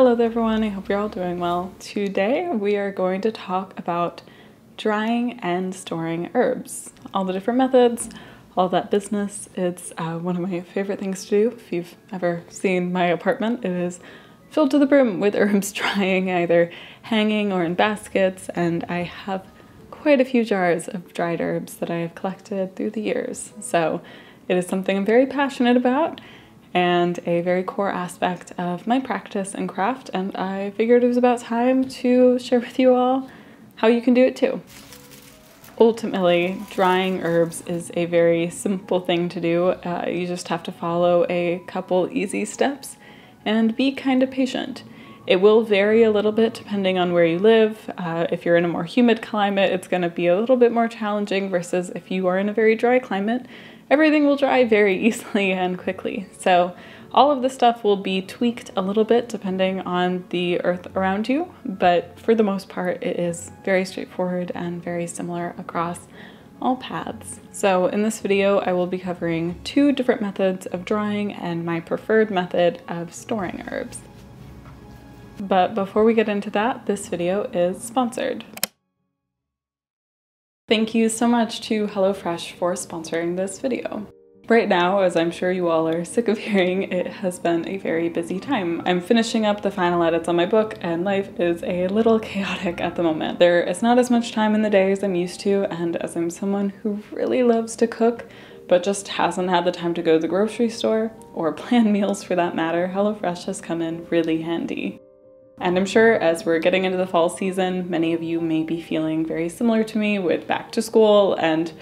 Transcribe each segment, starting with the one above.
Hello there everyone, I hope you're all doing well. Today we are going to talk about drying and storing herbs. All the different methods, all that business. It's uh, one of my favorite things to do. If you've ever seen my apartment, it is filled to the brim with herbs drying, either hanging or in baskets, and I have quite a few jars of dried herbs that I have collected through the years. So it is something I'm very passionate about and a very core aspect of my practice and craft, and I figured it was about time to share with you all how you can do it too. Ultimately, drying herbs is a very simple thing to do. Uh, you just have to follow a couple easy steps and be kind of patient. It will vary a little bit depending on where you live. Uh, if you're in a more humid climate, it's going to be a little bit more challenging versus if you are in a very dry climate, everything will dry very easily and quickly. So all of the stuff will be tweaked a little bit depending on the earth around you, but for the most part, it is very straightforward and very similar across all paths. So in this video, I will be covering two different methods of drying and my preferred method of storing herbs. But before we get into that, this video is sponsored. Thank you so much to HelloFresh for sponsoring this video. Right now, as I'm sure you all are sick of hearing, it has been a very busy time. I'm finishing up the final edits on my book and life is a little chaotic at the moment. There is not as much time in the day as I'm used to and as I'm someone who really loves to cook but just hasn't had the time to go to the grocery store or plan meals for that matter, HelloFresh has come in really handy. And I'm sure as we're getting into the fall season, many of you may be feeling very similar to me with back to school and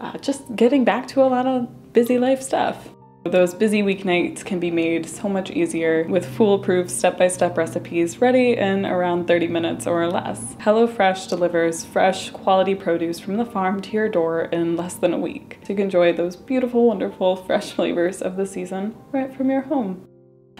uh, just getting back to a lot of busy life stuff. Those busy weeknights can be made so much easier with foolproof step-by-step recipes ready in around 30 minutes or less. HelloFresh delivers fresh, quality produce from the farm to your door in less than a week. So you can enjoy those beautiful, wonderful, fresh flavors of the season right from your home.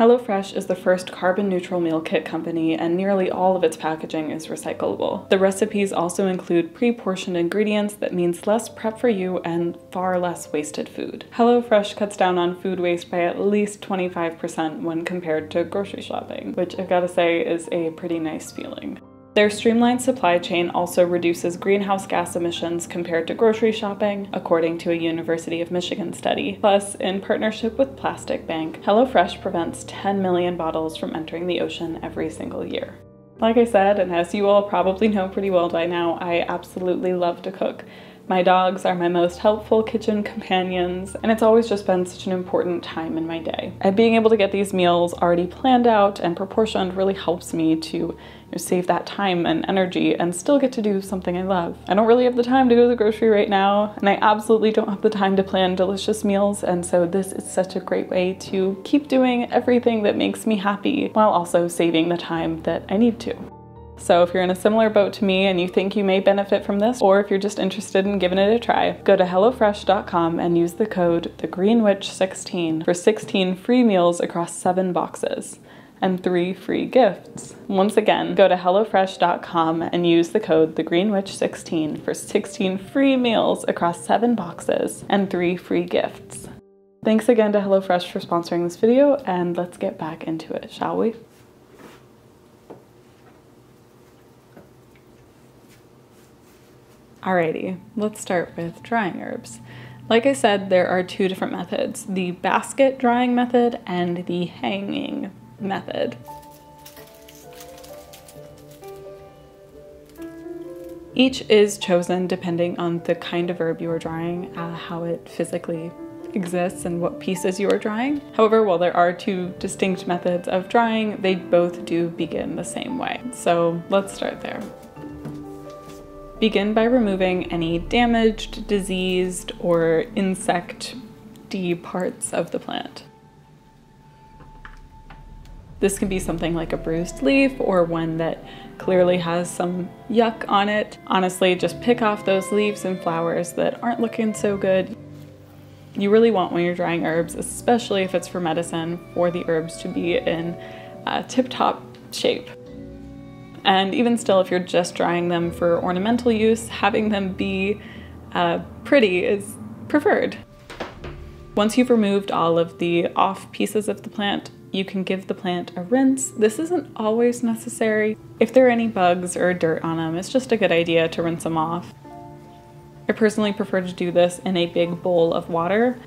HelloFresh is the first carbon neutral meal kit company, and nearly all of its packaging is recyclable. The recipes also include pre portioned ingredients that means less prep for you and far less wasted food. HelloFresh cuts down on food waste by at least 25% when compared to grocery shopping, which I've gotta say is a pretty nice feeling. Their streamlined supply chain also reduces greenhouse gas emissions compared to grocery shopping, according to a University of Michigan study. Plus, in partnership with Plastic Bank, HelloFresh prevents 10 million bottles from entering the ocean every single year. Like I said, and as you all probably know pretty well by now, I absolutely love to cook. My dogs are my most helpful kitchen companions, and it's always just been such an important time in my day. And being able to get these meals already planned out and proportioned really helps me to know, save that time and energy and still get to do something I love. I don't really have the time to go to the grocery right now, and I absolutely don't have the time to plan delicious meals, and so this is such a great way to keep doing everything that makes me happy while also saving the time that I need to. So if you're in a similar boat to me and you think you may benefit from this, or if you're just interested in giving it a try, go to HelloFresh.com and use the code TheGreenWitch16 for 16 free meals across seven boxes and three free gifts. Once again, go to HelloFresh.com and use the code TheGreenWitch16 for 16 free meals across seven boxes and three free gifts. Thanks again to HelloFresh for sponsoring this video, and let's get back into it, shall we? Alrighty, let's start with drying herbs. Like I said, there are two different methods, the basket drying method and the hanging method. Each is chosen depending on the kind of herb you are drying, uh, how it physically exists and what pieces you are drying. However, while there are two distinct methods of drying, they both do begin the same way. So let's start there. Begin by removing any damaged, diseased, or insect-y parts of the plant. This can be something like a bruised leaf or one that clearly has some yuck on it. Honestly, just pick off those leaves and flowers that aren't looking so good. You really want when you're drying herbs, especially if it's for medicine, for the herbs to be in uh, tip-top shape. And even still, if you're just drying them for ornamental use, having them be uh, pretty is preferred. Once you've removed all of the off pieces of the plant, you can give the plant a rinse. This isn't always necessary. If there are any bugs or dirt on them, it's just a good idea to rinse them off. I personally prefer to do this in a big bowl of water.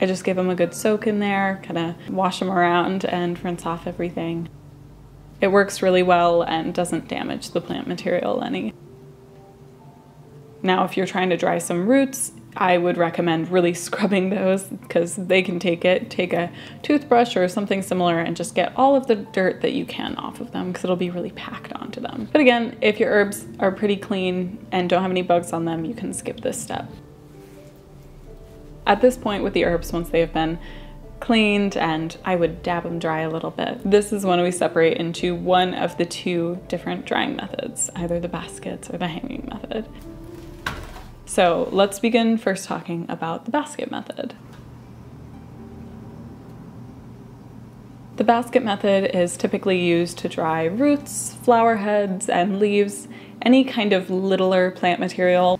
I just give them a good soak in there, kind of wash them around and rinse off everything. It works really well and doesn't damage the plant material any. Now, if you're trying to dry some roots, I would recommend really scrubbing those because they can take it. Take a toothbrush or something similar and just get all of the dirt that you can off of them because it'll be really packed onto them. But again, if your herbs are pretty clean and don't have any bugs on them, you can skip this step. At this point with the herbs, once they have been cleaned and I would dab them dry a little bit. This is when we separate into one of the two different drying methods, either the baskets or the hanging method. So let's begin first talking about the basket method. The basket method is typically used to dry roots, flower heads, and leaves, any kind of littler plant material.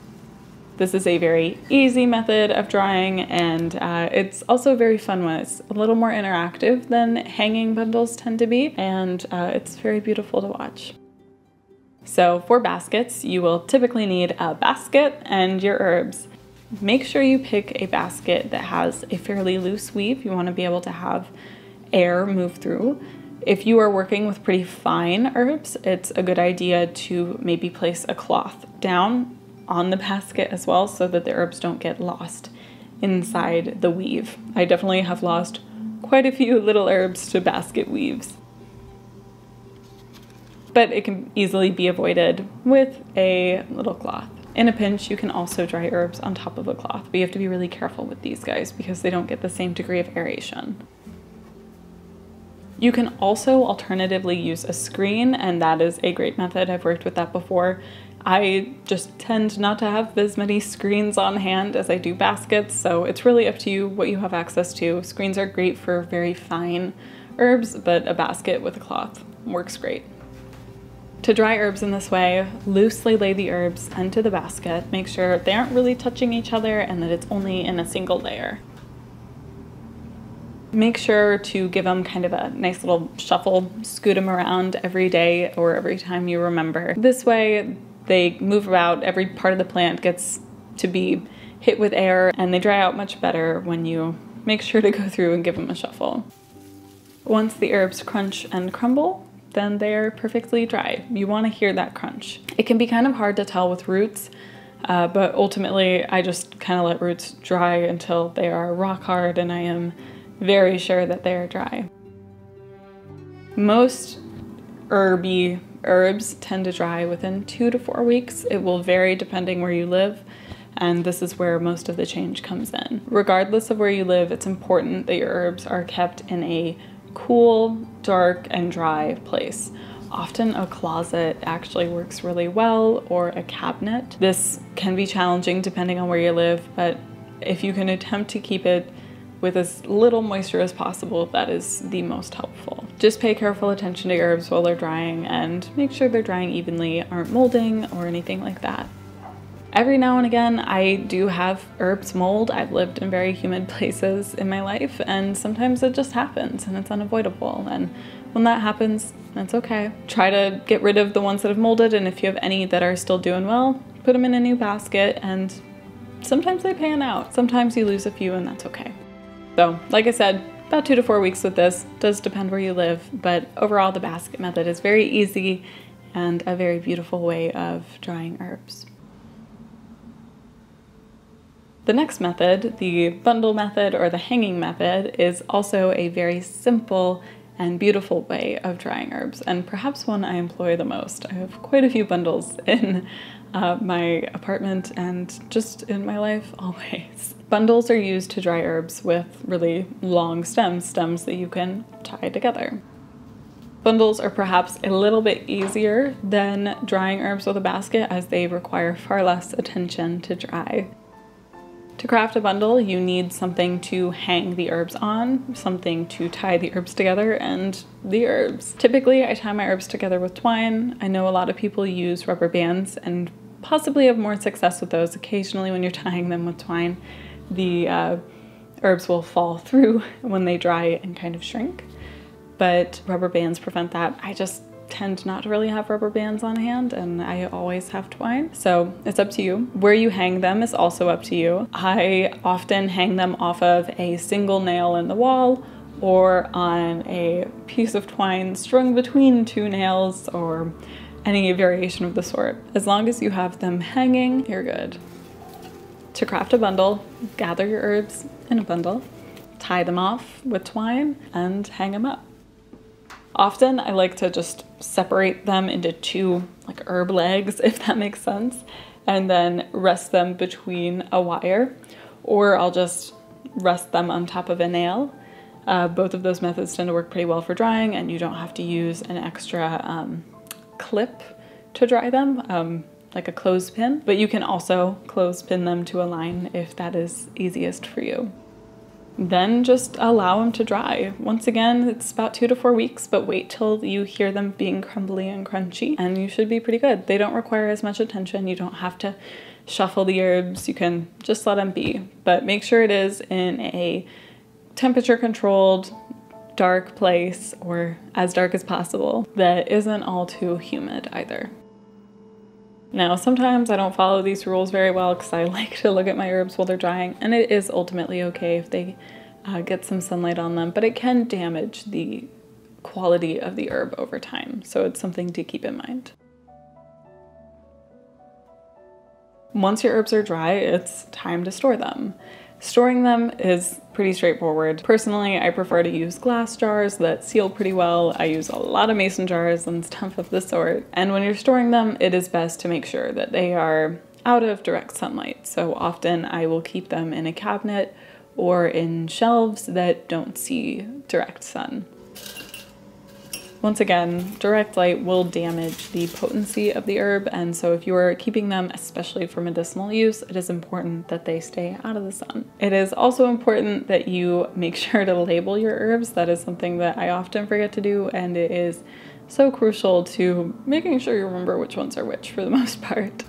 This is a very easy method of drying and uh, it's also a very fun one. It's a little more interactive than hanging bundles tend to be and uh, it's very beautiful to watch. So for baskets, you will typically need a basket and your herbs. Make sure you pick a basket that has a fairly loose weave. You want to be able to have air move through. If you are working with pretty fine herbs, it's a good idea to maybe place a cloth down on the basket as well so that the herbs don't get lost inside the weave. I definitely have lost quite a few little herbs to basket weaves but it can easily be avoided with a little cloth. In a pinch, you can also dry herbs on top of a cloth, but you have to be really careful with these guys because they don't get the same degree of aeration. You can also alternatively use a screen, and that is a great method. I've worked with that before. I just tend not to have as many screens on hand as I do baskets, so it's really up to you what you have access to. Screens are great for very fine herbs, but a basket with a cloth works great. To dry herbs in this way, loosely lay the herbs into the basket. Make sure they aren't really touching each other and that it's only in a single layer. Make sure to give them kind of a nice little shuffle, scoot them around every day or every time you remember. This way they move about, every part of the plant gets to be hit with air and they dry out much better when you make sure to go through and give them a shuffle. Once the herbs crunch and crumble, then they're perfectly dry. You want to hear that crunch. It can be kind of hard to tell with roots, uh, but ultimately I just kind of let roots dry until they are rock hard and I am very sure that they are dry. Most herby herbs tend to dry within two to four weeks. It will vary depending where you live and this is where most of the change comes in. Regardless of where you live, it's important that your herbs are kept in a cool, dark, and dry place. Often a closet actually works really well or a cabinet. This can be challenging depending on where you live, but if you can attempt to keep it with as little moisture as possible, that is the most helpful. Just pay careful attention to herbs while they're drying and make sure they're drying evenly, aren't molding or anything like that. Every now and again, I do have herbs mold. I've lived in very humid places in my life, and sometimes it just happens and it's unavoidable. And when that happens, that's okay. Try to get rid of the ones that have molded, and if you have any that are still doing well, put them in a new basket, and sometimes they pan out. Sometimes you lose a few, and that's okay. So, like I said, about two to four weeks with this. Does depend where you live, but overall, the basket method is very easy and a very beautiful way of drying herbs. The next method, the bundle method or the hanging method, is also a very simple and beautiful way of drying herbs, and perhaps one I employ the most. I have quite a few bundles in uh, my apartment and just in my life always. Bundles are used to dry herbs with really long stems, stems that you can tie together. Bundles are perhaps a little bit easier than drying herbs with a basket as they require far less attention to dry. To craft a bundle, you need something to hang the herbs on, something to tie the herbs together, and the herbs. Typically, I tie my herbs together with twine. I know a lot of people use rubber bands and possibly have more success with those. Occasionally, when you're tying them with twine, the uh, herbs will fall through when they dry and kind of shrink. but rubber bands prevent that. I just tend not to really have rubber bands on hand and I always have twine. So it's up to you. Where you hang them is also up to you. I often hang them off of a single nail in the wall or on a piece of twine strung between two nails or any variation of the sort. As long as you have them hanging, you're good. To craft a bundle, gather your herbs in a bundle, tie them off with twine, and hang them up. Often I like to just separate them into two like herb legs, if that makes sense, and then rest them between a wire, or I'll just rest them on top of a nail uh, both of those methods tend to work pretty well for drying and you don't have to use an extra um, clip to dry them, um, like a clothespin, but you can also clothespin them to a line if that is easiest for you. Then just allow them to dry. Once again, it's about two to four weeks, but wait till you hear them being crumbly and crunchy and you should be pretty good. They don't require as much attention. You don't have to shuffle the herbs. You can just let them be, but make sure it is in a temperature controlled, dark place, or as dark as possible, that isn't all too humid either. Now, sometimes I don't follow these rules very well because I like to look at my herbs while they're drying, and it is ultimately okay if they uh, get some sunlight on them, but it can damage the quality of the herb over time, so it's something to keep in mind. Once your herbs are dry, it's time to store them. Storing them is pretty straightforward. Personally, I prefer to use glass jars that seal pretty well. I use a lot of mason jars and stuff of the sort. And when you're storing them, it is best to make sure that they are out of direct sunlight. So often I will keep them in a cabinet or in shelves that don't see direct sun. Once again, direct light will damage the potency of the herb, and so if you are keeping them, especially for medicinal use, it is important that they stay out of the sun. It is also important that you make sure to label your herbs. That is something that I often forget to do, and it is so crucial to making sure you remember which ones are which for the most part.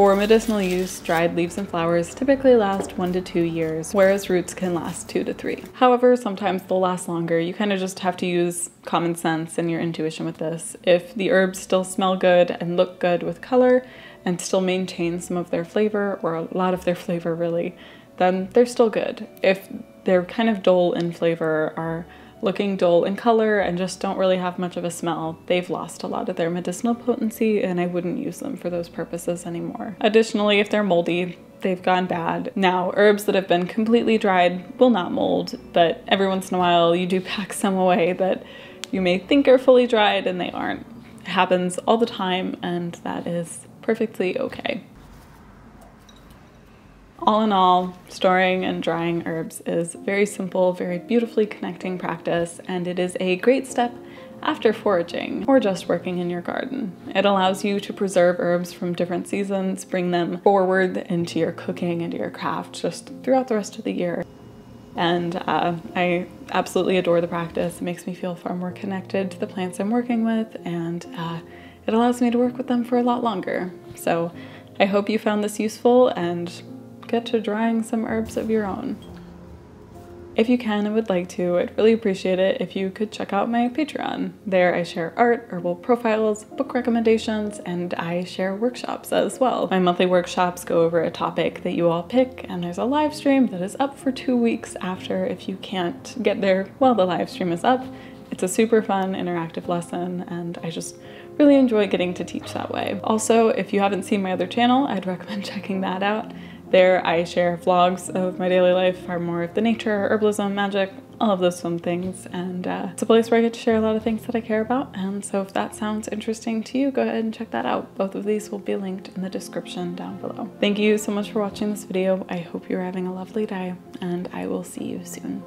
For medicinal use, dried leaves and flowers typically last one to two years, whereas roots can last two to three. However, sometimes they'll last longer. You kind of just have to use common sense and your intuition with this. If the herbs still smell good and look good with color and still maintain some of their flavor, or a lot of their flavor really, then they're still good. If they're kind of dull in flavor, are looking dull in color and just don't really have much of a smell, they've lost a lot of their medicinal potency and I wouldn't use them for those purposes anymore. Additionally, if they're moldy, they've gone bad. Now, herbs that have been completely dried will not mold, but every once in a while you do pack some away that you may think are fully dried and they aren't. It happens all the time and that is perfectly okay. All in all, storing and drying herbs is very simple, very beautifully connecting practice, and it is a great step after foraging or just working in your garden. It allows you to preserve herbs from different seasons, bring them forward into your cooking into your craft just throughout the rest of the year. And uh, I absolutely adore the practice. It makes me feel far more connected to the plants I'm working with, and uh, it allows me to work with them for a lot longer. So I hope you found this useful and get to drying some herbs of your own. If you can and would like to, I'd really appreciate it if you could check out my Patreon. There I share art, herbal profiles, book recommendations, and I share workshops as well. My monthly workshops go over a topic that you all pick, and there's a live stream that is up for two weeks after if you can't get there while the live stream is up. It's a super fun interactive lesson, and I just really enjoy getting to teach that way. Also, if you haven't seen my other channel, I'd recommend checking that out. There I share vlogs of my daily life, are more of the nature, herbalism, magic, all of those fun things. And uh, it's a place where I get to share a lot of things that I care about. And so if that sounds interesting to you, go ahead and check that out. Both of these will be linked in the description down below. Thank you so much for watching this video. I hope you're having a lovely day and I will see you soon.